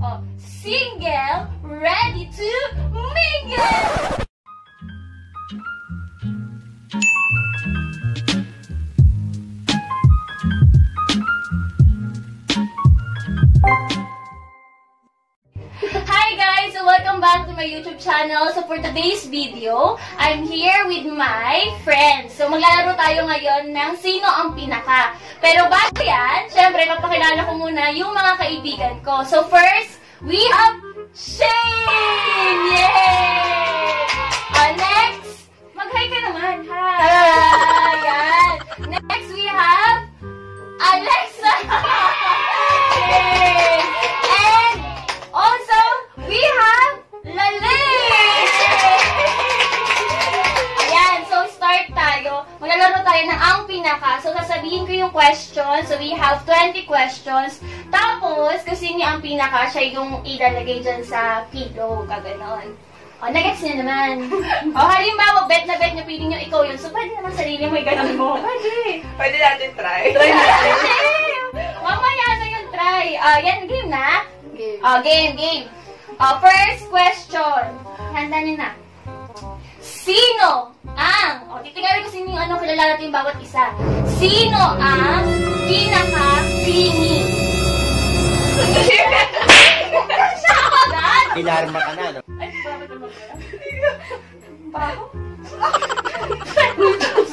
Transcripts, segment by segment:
Oh, single, ready to mingle! Back to my YouTube channel. So for today's video, I'm here with my friends. So maglalaro tayo ngayon ng sino ang pinaka. Pero bago yan, syempre papakilala ko muna yung mga kaibigan ko. So first, we have Shane! Yay! Uh, next, mag-hi ka naman. Hi! Yan. Next, we have Alexa! Yay! And also, we have Lalaine! Ayan, so start tayo. Maglalaro tayo ng ang pinaka. So, sasabihin ko yung question. So, we have 20 questions. Tapos, kung sino ang pinaka, siya yung ilalagay dyan sa pillow. Kaganon. O, nagets niya naman. o, halimbawa, bet na bet na pili nyo ikaw yun. So, pwede naman sarili mo, ganon mo. Pwede. Pwede natin try. Try natin. Mamaya na yung try. Ah, yan, game na? Game. Oh, game, game. Oh, first question. Handa niyo na. Sino ang, oh, titingnan ko sino yung ano, kilala natin yung bawat isa. Sino ang pinaka-clingy? Ilarma ka na, no? Ay, bakit naman ba? Baho?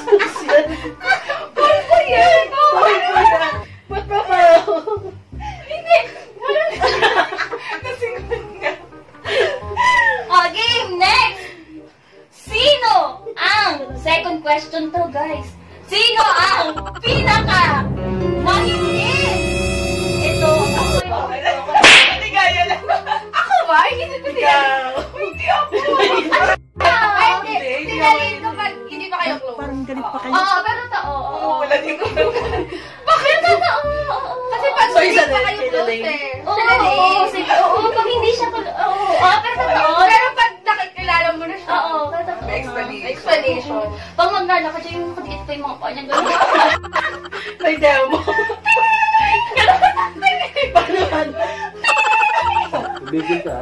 Bigil ka,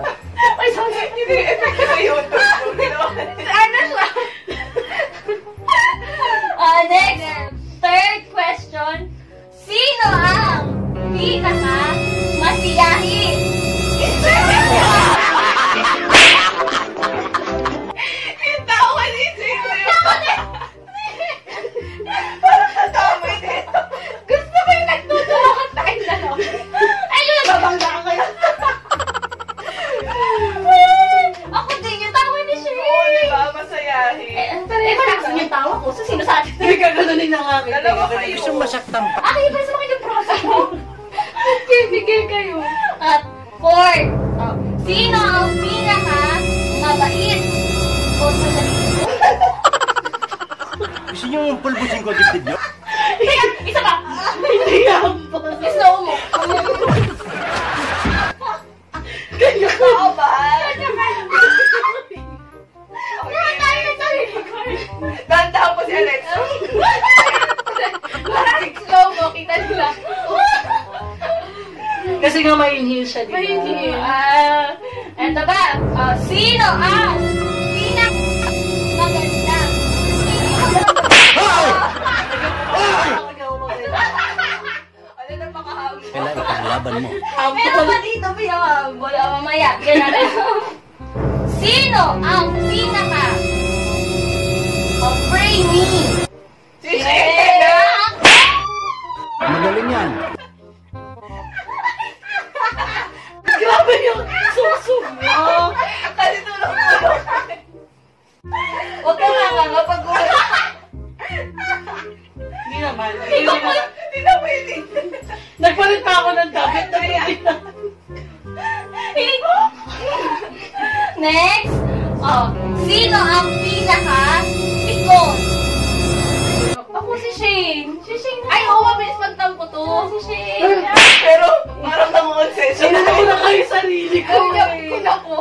niyo yung pulbusin ko dibdib niyo? Teka, isa pa. Hindi po. Slow mo. Ganyan ka ba? Mga tayo na tayo record. Dandahan po si Alexa. Parang slow mo, kita nila. Kasi nga may inhale siya, di ba? Hindi. Ah, eto ba? Ah, sino ang pinaka Ipaglaban mo. Meron pa dito, Piyang? Wala, mamaya. Yan na. Sino ang pinaka pray me? Oh, sino ang pinaka pikon? Ako si Shane. Si Shane. Ay, oo, mabilis magtampo to. Si Shane. Pero parang nangungonsenso. Hindi ko na kayo sarili ko. Ikon ako.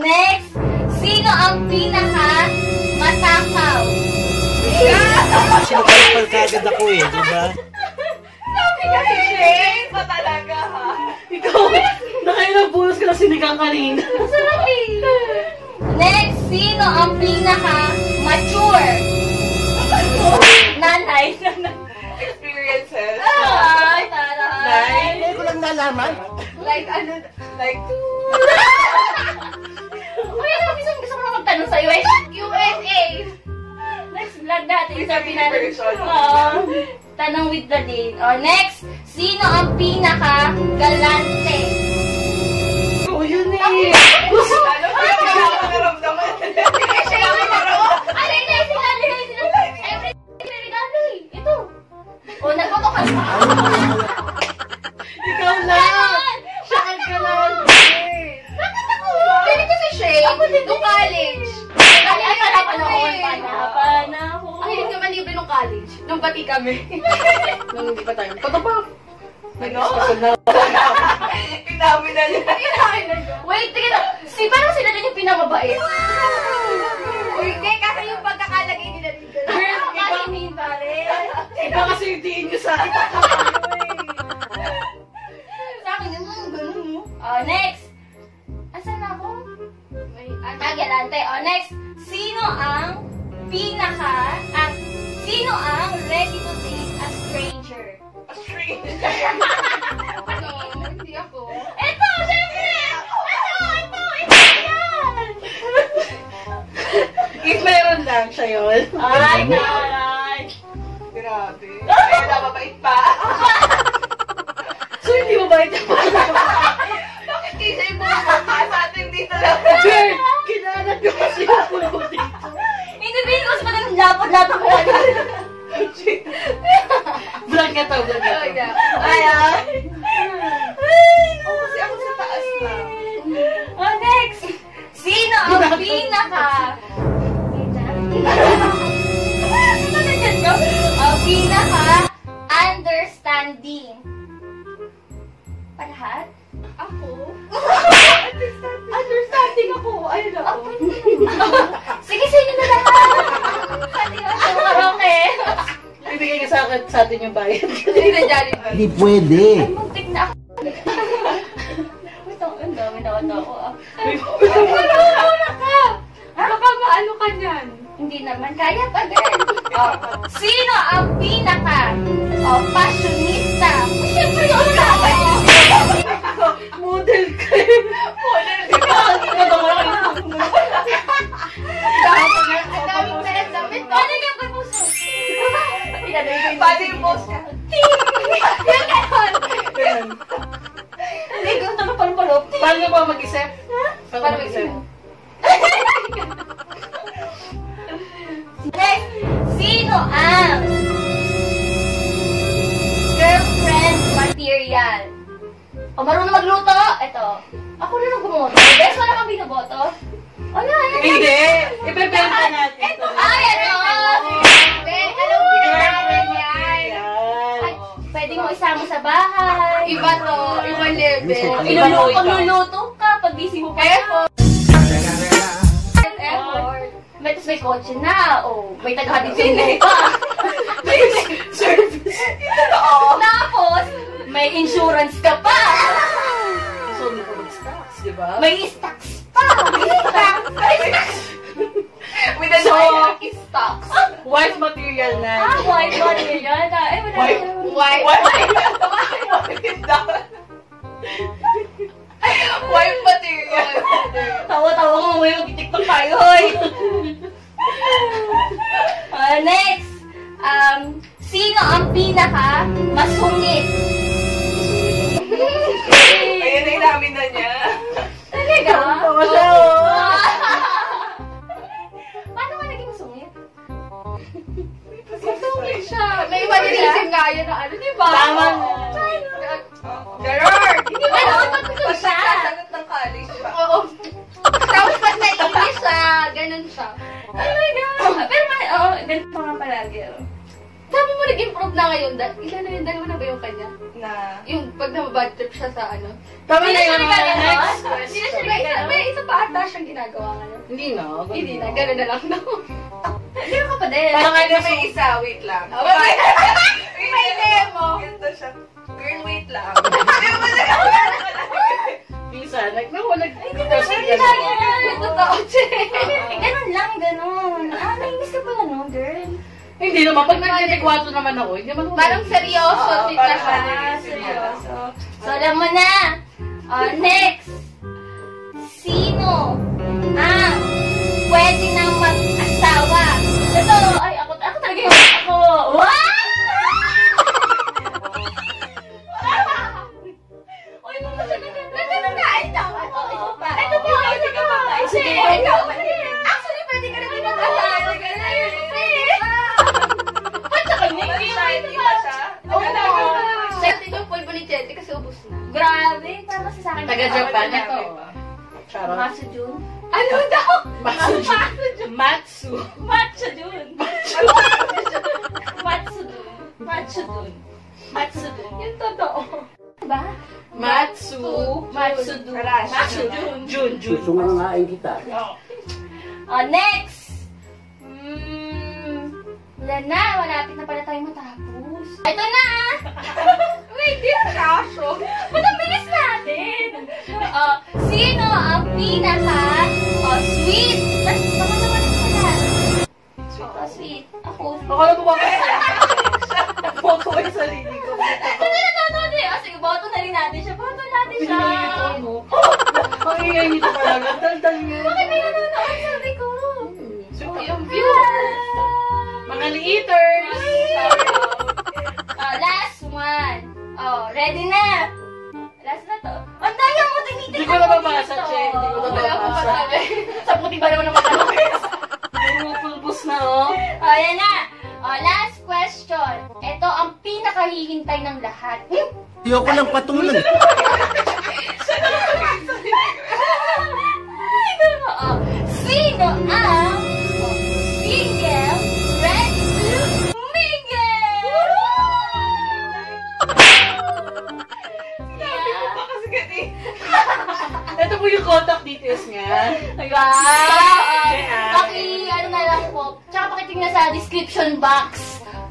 Next. Sino ang pinaka matakaw? Sinupalpal ka agad ako eh, di ba? Sabi niya si Shane. Sinigang kanina. Masarap eh. Next, sino ang pinaka-mature? Nanay. Experiences. Ay, taray. Hindi ko lang nalaman. Like, ano, like, Uy, ano, gusto, gusto ko na magtanong sa'yo eh. USA! Next vlog natin sa pinaka... version. Oo. tanong with the date. Oh, next, sino ang pinaka-galante? Yun eh. Gusto, ano. Ay, hindi. Every regalo eh. Ikaw lang. Saan ka lang? Bakit ako? Pwede ko si Shay. Ako din. Nung college. Ay, ay, panapanahon. Panapanahon. Ang hilig naman libre nung college. Nung bati kami. nung hindi pa tayo. Pato pa. Ano? Inamin na niya. Inamin na niya. Wait, tingnan lang. Si, parang sila din yung pinamabait. Uy, hindi. Kasi yung pagkakalagay nila dito. Girl, kakainin pa rin. Iba kasi yung tiin niyo sa akin. Sa akin naman, ganun mo. Oh, next. Asan na ako? Ah, galante. Oh, next. Sino ang pinaka, ang, sino ang ready to date a stranger? Ano? lang siya yun. Ay, naray. Grabe. Kaya nababait pa. so, hindi mo bait yung Bakit di siya yung bumabata sa atin dito lang? Girl, kinahanap niyo kasi yung pulbo dito. Hindi, Bin, kasi pag lapad-lapad ko lang. Vlog ka to, vlog ka to. Ay, sa atin yung bayad. Hindi na dyan. Hindi pwede. Ay, muntik na ako. Wait, ang dami na ako. ah. Ano ka? Baka maano ka niyan? Hindi naman kaya pa din. Oh. Sino ang pinaka oh, fashionista? Siyempre yun na Model ka. Model ka. Bakit ka Paano yung niya? Yung ganon. Hindi ko ito napalupalop. Paano ba mag-isip? Paano Paano mag-isip? Next, sino ang girlfriend material? O marunong magluto? Ito. Ako na lang bumoto. Bes, wala kang binoboto? Level. Iluluto, pagluluto ka pag busy mo pa. Effort. Effort. May, tapos may kotse na. O, may tagahatid din eh. Service. Tapos, may insurance ka pa. So, hindi ko mag-stocks, di ba? May stocks pa. May stocks. May stocks. With the So, stocks. Wife material na. Ah, white one yun. Ay, wala Wife. na. Wife. Wife material. Tawa-tawa ko may mag-tiktok tayo, hoy. Ah, next, um, sino ang pinaka masungit? Ayun ay namin na niya. Talaga? Tawa siya, oh. Paano ka naging masungit? Masungit siya. May manilisip nga yun na ano, di ba? Tama. Gerard! Ba naman pagkukulit siya? Sagot ng college ba? Oo. Tapos pag nainis siya, ganun siya. Oh my God. Pero, ma- oo, ganito nga palagi. oh. Sabi mo nag-improve na ngayon, dahil ilan na yun, dalawa na ba yung kanya? Na, Yung pag nababad trip siya sa ano. Tama na yun. Next Next Hindi na siya question. may, isa pa ata siyang ginagawa ngayon. hindi na. Hindi na, gano'n na lang. No? Meron ka pa din. Parang ano may isa, wait lang. May, may demo. Ganito siya. Girl, wait lang. Hindi yan. Totoo, che. Eh, ganun lang, ganun. Ah, nainis ka pala, no, girl? Hindi naman, pag nagdedekwato naman ako, hindi naman ako. Parang seryoso, Oo, tita parang siya. Ah, seryoso. So, alam mo na. Oh, next. Ano daw? Matsu. Matsu. Matsu Jun. Matsu Jun. Matsu Jun. Matsu Jun. Yung totoo. Diba? Matsu. Matsu. Arashi. Matsu Jun. Jun, Jun. Susungangain kita. Oh, next! Hmm. Wala na, malapit na pala tayo matapos. Ito na! Wait, discussion. Ba't ang bilis natin? Oh, sino ang pinaka Ako. Ako na buwaka sa Napoto ko yung sarili ko. Kasi nanonood eh. Oh, sige, boto na rin natin siya. Boto natin siya. Pinili ko, no? Ang ingay nito talaga. Ang Daldal niya. Bakit may nanonood? Sabi ko. Super. Yung viewers. Mga liiters. Oh, last one. Oh, ready na. Last na to. Ang daya mo, tinitignan Hindi ko nababasa, dito. Che. Hindi ko ko nababasa. masabi. Sa puti ba naman ang matalapis? Puro pulbos na, oh. oh, yan na. Oh, last question. Ito ang pinakahihintay ng lahat. Hmm? Ayoko lang patulan. sino ang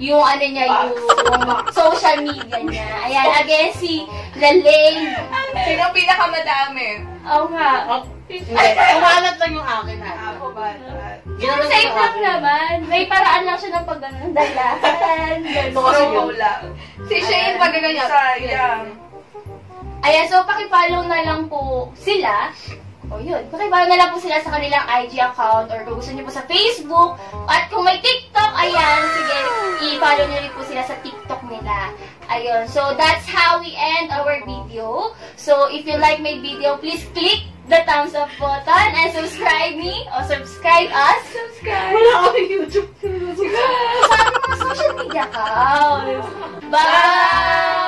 yung ano niya, yung social media niya. Ayan, again, si Lalaine. Sino ang pinakamadami? Oo nga. Hindi. Kumalat lang yung akin, ha? Ako ba? Pero safe lang akin. naman. May paraan lang siya ng pag ano, dalahan. Yun. lang. Si Shane pag ganyan. Sayang. Ayan, so pakipollow na lang po sila. O yun, pakipollow na lang po sila sa kanilang IG account or kung gusto niyo po sa Facebook. At kung may TikTok, ayan, sige, i-follow niyo rin po sila sa TikTok nila. Ayun, so that's how we end our video. So if you like my video, please click the thumbs up button and subscribe me or subscribe us. Subscribe. Wala ako yung YouTube. Sabi mo, social media ka. Bye!